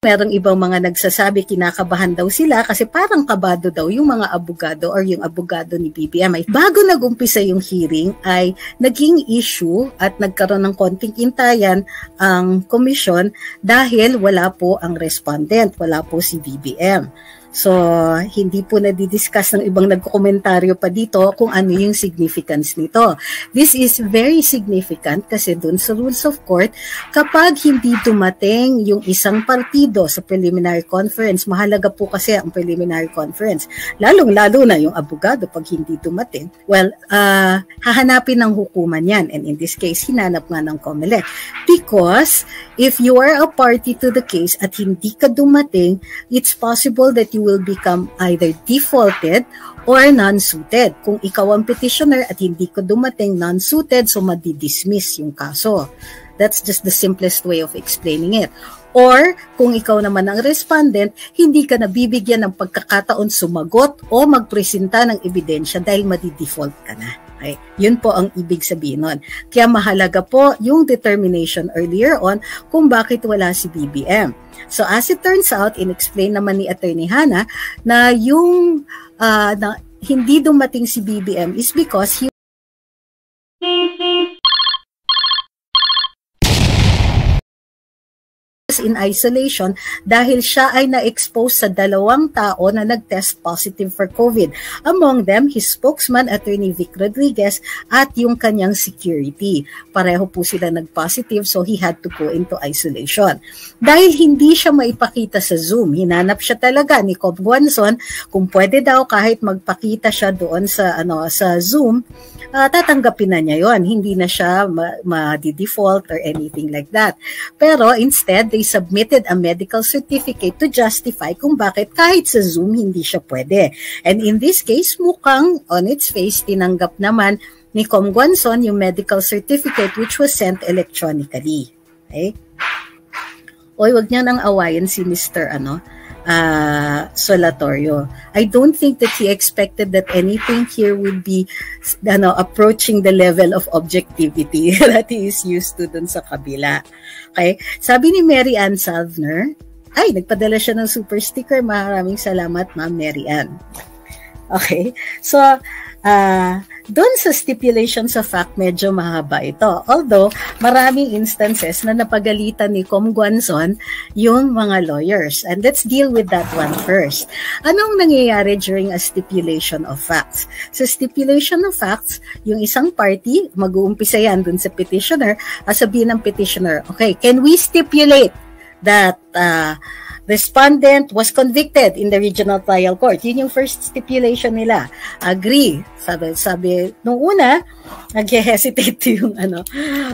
Merong ibang mga nagsasabi kinakabahan daw sila kasi parang kabado daw yung mga abogado or yung abogado ni BBM. Bago nag-umpisa yung hearing ay naging issue at nagkaroon ng konting intayan ang komisyon dahil wala po ang respondent, wala po si BBM. So, hindi po na-discuss ng ibang nagkokomentaryo pa dito kung ano yung significance nito. This is very significant kasi dun sa rules of court, kapag hindi dumating yung isang partido sa preliminary conference, mahalaga po kasi ang preliminary conference, lalong-lalo na yung abogado pag hindi dumating, well, uh, hahanapin ng hukuman yan. And in this case, hinanap nga ng COMELEC. Because if you are a party to the case at hindi ka dumating, it's possible that you you will become either defaulted or non-suited. Kung ikaw ang petitioner at hindi ko dumating non-suited, so madi-dismiss yung kaso. That's just the simplest way of explaining it. Or, kung ikaw naman ang respondent, hindi ka nabibigyan ng pagkakataon sumagot o magpresenta ng ebidensya dahil madi-default ka na. Okay? Yun po ang ibig sabihin nun. Kaya mahalaga po yung determination earlier on kung bakit wala si BBM. So as it turns out, in-explain naman ni Attorney Hana na yung uh, na hindi dumating si BBM is because he in isolation dahil siya ay na-expose sa dalawang tao na nag-test positive for COVID. Among them, his spokesman, Attorney Vic Rodriguez, at yung kanyang security. Pareho po sila nag-positive so he had to go into isolation. Dahil hindi siya maipakita sa Zoom, hinanap siya talaga ni Cobb Guanzon kung pwede daw kahit magpakita siya doon sa ano sa Zoom, uh, tatanggapin na niya yon Hindi na siya ma-default ma or anything like that. Pero instead, they submitted a medical certificate to justify kung bakit kahit sa Zoom hindi siya pwede. And in this case, mukhang on its face, tinanggap naman ni Com Guanzon yung medical certificate which was sent electronically. Okay? Oy, wag niya nang awayan si Mr. ano, uh, Solatorio. I don't think that he expected that anything here would be ano, approaching the level of objectivity that he is used to dun sa kabila. Okay? Sabi ni Mary Ann Salvner, ay, nagpadala siya ng super sticker. Maraming salamat, Ma'am Mary Ann. Okay? So, uh, doon sa stipulation sa fact, medyo mahaba ito. Although, maraming instances na napagalitan ni Com Guanzon yung mga lawyers. And let's deal with that one first. Anong nangyayari during a stipulation of facts? Sa stipulation of facts, yung isang party, mag-uumpisa yan dun sa petitioner, sabihin ng petitioner, okay, can we stipulate that uh, respondent was convicted in the regional trial court. Yun yung first stipulation nila. Agree. Sabi, sabi nung una, nag-hesitate yung ano,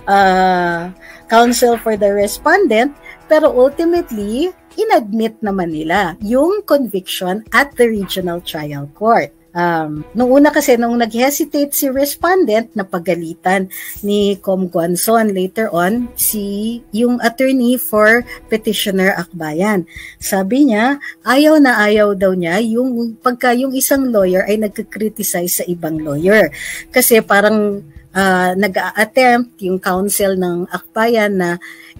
uh, counsel for the respondent, pero ultimately, inadmit naman nila yung conviction at the regional trial court. Um, nung una kasi, nung nag-hesitate si respondent, napagalitan ni Com Guanzon later on, si yung attorney for petitioner Akbayan. Sabi niya, ayaw na ayaw daw niya yung pagka yung isang lawyer ay nagka-criticize sa ibang lawyer. Kasi parang uh, nag-attempt yung counsel ng Akbayan na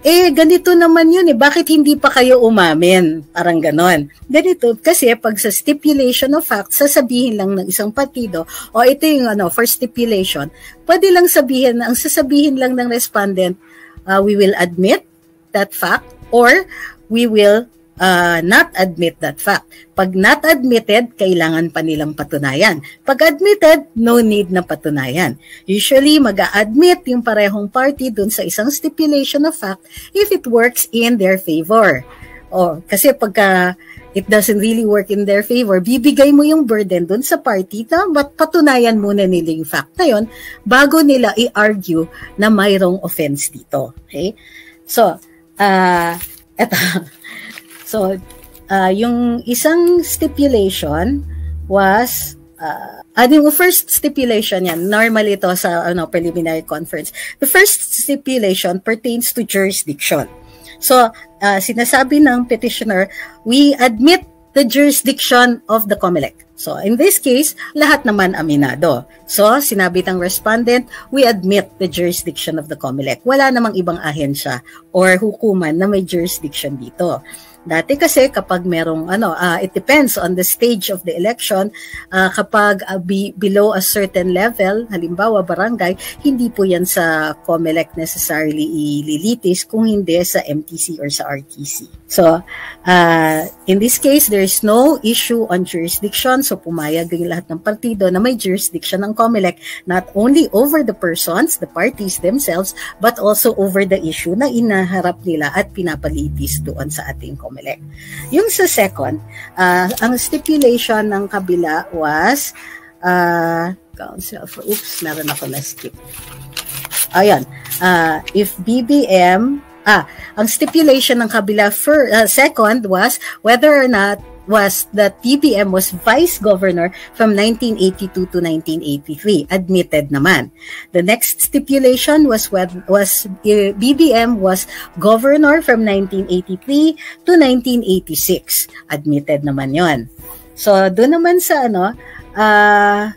eh, ganito naman yun eh. Bakit hindi pa kayo umamin? Parang ganon. Ganito, kasi pag sa stipulation of facts, sasabihin lang ng isang partido, o ito yung ano, for stipulation, pwede lang sabihin, ang sasabihin lang ng respondent, uh, we will admit that fact, or we will uh, not admit that fact. Pag not admitted, kailangan pa nilang patunayan. Pag admitted, no need na patunayan. Usually, mag admit yung parehong party dun sa isang stipulation of fact if it works in their favor. O, kasi pagka it doesn't really work in their favor, bibigay mo yung burden dun sa party na but patunayan muna nila yung fact na yun bago nila i-argue na mayroong offense dito. Okay? So, uh, eto, So, uh, yung isang stipulation was uh, ano yung first stipulation yan, normally ito sa ano, preliminary conference. The first stipulation pertains to jurisdiction. So, uh, sinasabi ng petitioner, we admit the jurisdiction of the COMELEC. So, in this case, lahat naman aminado. So, sinabi ng respondent, we admit the jurisdiction of the COMELEC. Wala namang ibang ahensya or hukuman na may jurisdiction dito. Dati kasi kapag merong ano, uh, it depends on the stage of the election, uh, kapag uh, be, below a certain level, halimbawa barangay, hindi po yan sa COMELEC necessarily ililitis kung hindi sa MTC or sa RTC. So, uh, in this case, there is no issue on jurisdiction. So, pumayag yung lahat ng partido na may jurisdiction ng COMELEC not only over the persons, the parties themselves, but also over the issue na inaharap nila at pinapalitis doon sa ating COMELEC. Yung sa second, uh, ang stipulation ng kabila was uh, council for, oops, meron ako na skip. Ayan, uh, if BBM Ah, ang stipulation ng kabila for uh, second was whether or not was that BBM was vice governor from 1982 to 1983 admitted naman. The next stipulation was what was uh, BBM was governor from 1983 to 1986 admitted naman yon so doon naman sa ano uh,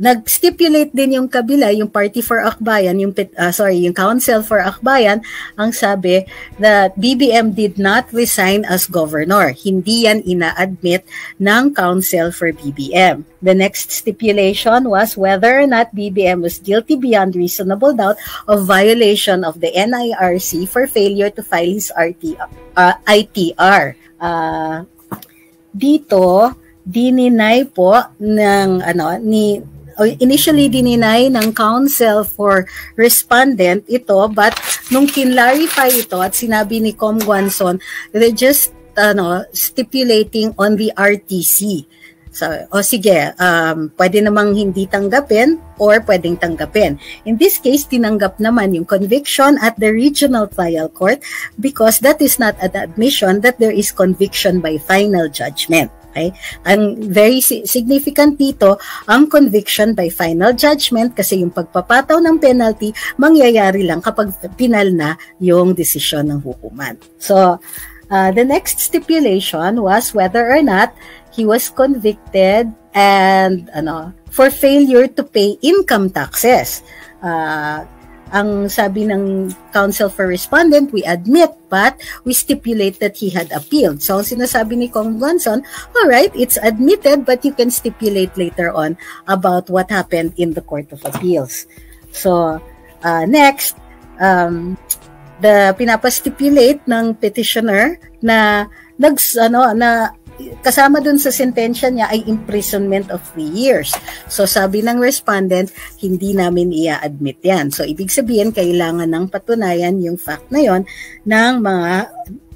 nag-stipulate din yung kabila, yung Party for Akbayan, yung uh, sorry, yung Council for Akbayan, ang sabi that BBM did not resign as governor. Hindi yan ina-admit ng Council for BBM. The next stipulation was whether or not BBM was guilty beyond reasonable doubt of violation of the NIRC for failure to file his RT, uh, ITR. Uh, dito, dininay po ng ano ni initially dininay ng counsel for respondent ito but nung kinlarify ito at sinabi ni Com Guanson they just ano stipulating on the RTC So, o sige, um, pwede namang hindi tanggapin or pwedeng tanggapin. In this case, tinanggap naman yung conviction at the regional trial court because that is not an admission that there is conviction by final judgment. Okay? Ang very significant dito, ang conviction by final judgment kasi yung pagpapataw ng penalty mangyayari lang kapag pinal na yung desisyon ng hukuman. So, uh, the next stipulation was whether or not he was convicted and ano for failure to pay income taxes. Uh, ang sabi ng counsel for respondent, we admit but we stipulate that he had appealed. So sinasabi ni Kong Gonson, all right, it's admitted but you can stipulate later on about what happened in the Court of Appeals. So uh, next, um, the pinapastipulate ng petitioner na nags ano na kasama dun sa sentensya niya ay imprisonment of 3 years. So sabi ng respondent, hindi namin i-admit yan. So ibig sabihin, kailangan ng patunayan yung fact na yon ng mga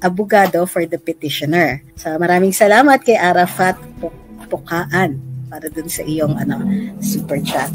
abogado for the petitioner. So maraming salamat kay Arafat Pukaan para dun sa iyong ano super chat.